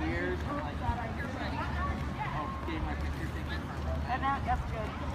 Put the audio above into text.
weird. Like, oh, getting my picture taken. That's good.